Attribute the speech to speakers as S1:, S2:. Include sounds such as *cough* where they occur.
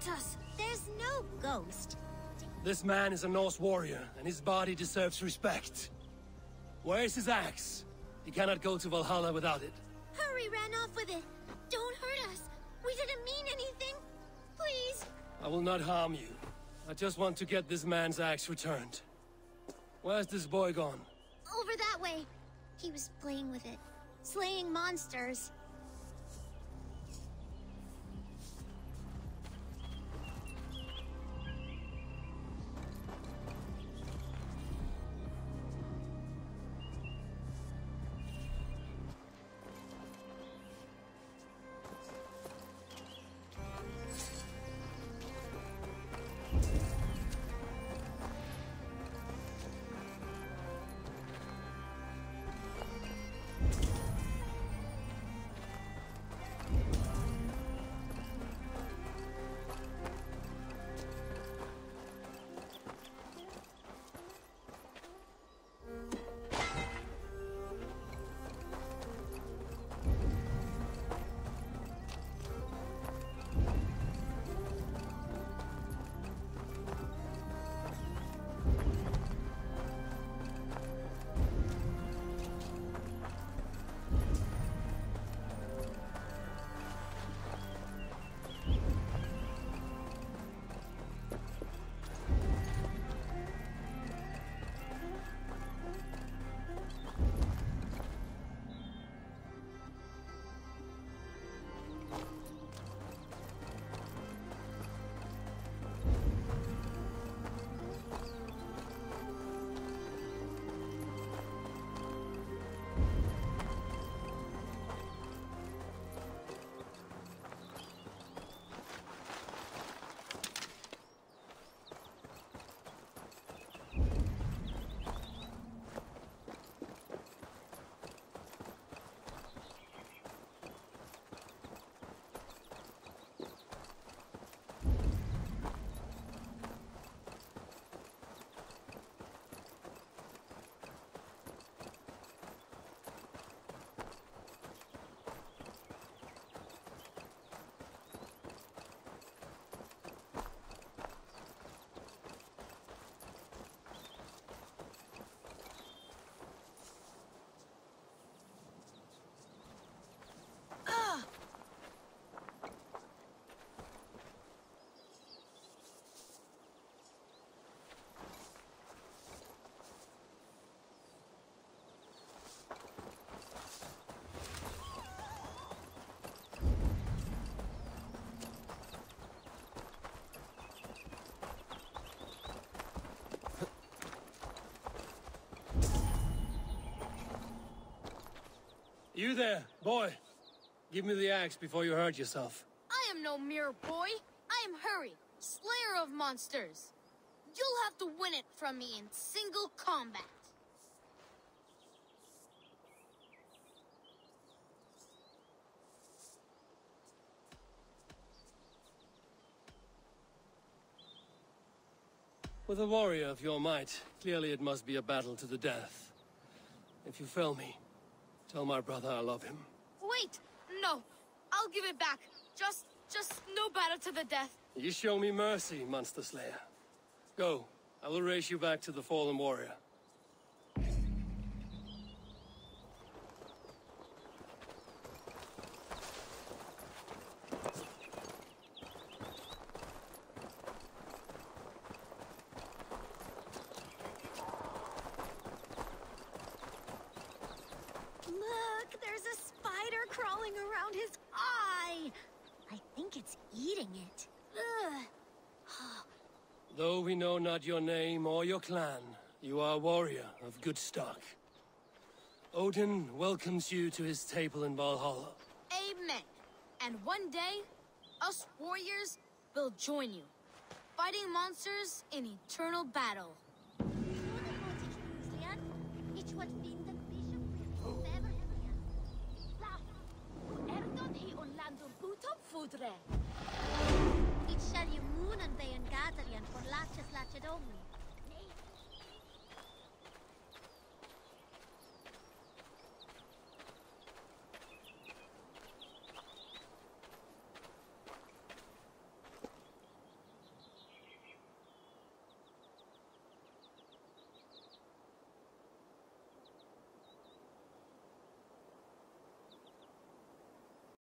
S1: better, Sela. His ghost will haunt us.
S2: There's no ghost.
S3: This man is a Norse warrior, and his body deserves respect. Where is his axe? He cannot go to Valhalla without it.
S2: Hurry ran off with it. Don't hurt us. We didn't mean anything. Please.
S3: I will not harm you. I just want to get this man's axe returned. Where's this boy gone?
S2: Over that way. He was playing with it. Slaying monsters.
S3: You there, boy. Give me the axe before you hurt yourself.
S1: I am no mere boy. I am Hurry, slayer of monsters. You'll have to win it from me in single combat.
S3: With a warrior of your might, clearly it must be a battle to the death. If you fail me, tell my brother I love him.
S1: Wait! No! I'll give it back. Just, just no battle to the death.
S3: You show me mercy, Monster Slayer. Go. I will race you back to the fallen warrior.
S2: Look, there's a spider crawling around his eye. I think it's eating it. Ugh. *sighs*
S3: Though we know not your name or your clan, you are a warrior of good stock. Odin welcomes you to his table in Valhalla.
S1: Amen. And one day, us warriors will join you, fighting monsters in eternal battle. udre.
S2: It shall you moon and they and gather for latches latched only.